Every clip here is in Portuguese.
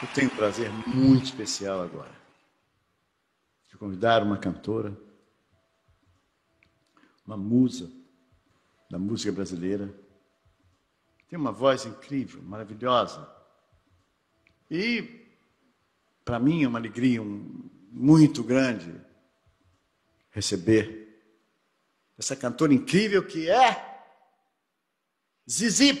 Eu tenho um prazer muito especial agora de convidar uma cantora, uma musa da música brasileira. Tem uma voz incrível, maravilhosa. E, para mim, é uma alegria um, muito grande receber essa cantora incrível que é Zizi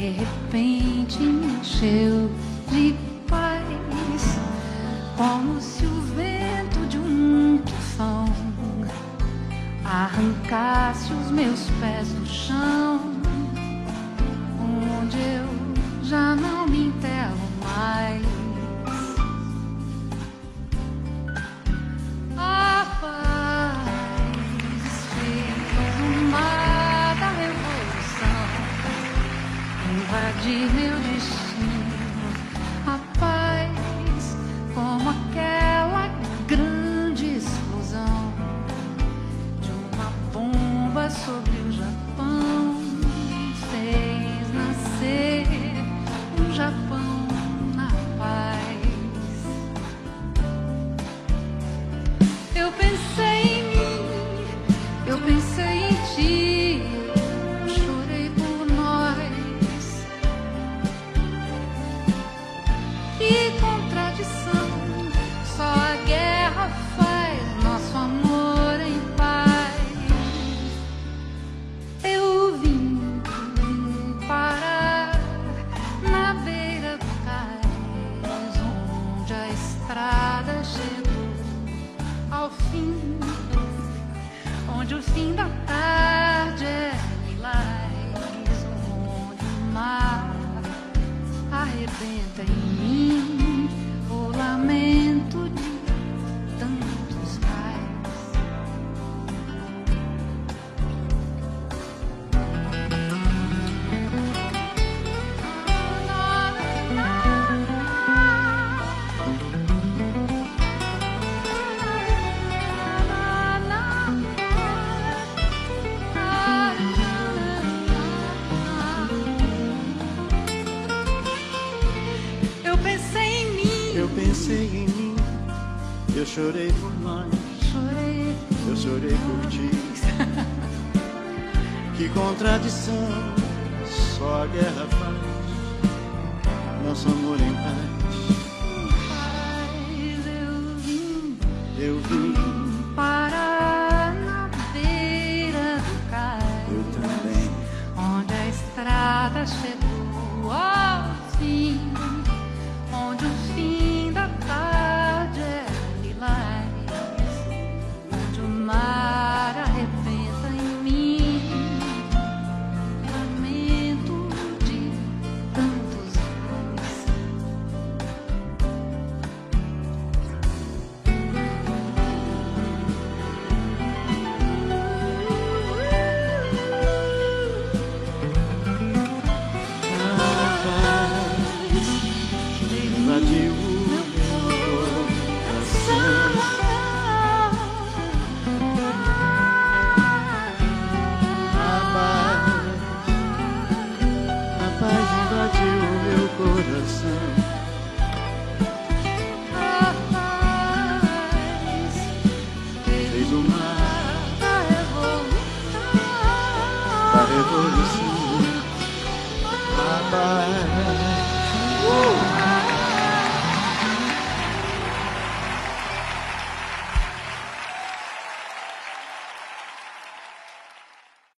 de repente me encheu de paz, como se o vento de um tufão arrancasse os meus pés do chão. de meu destino. A paz como aquela grande explosão de uma bomba sobre fim, onde o fim da tarde é lilás, o mundo mar arrebenta em mim. Posse. chorei por nós. Chorei. Eu chorei por ti. que contradição, só a guerra faz. Nosso amor em paz. coração. Fez o mar da revolução.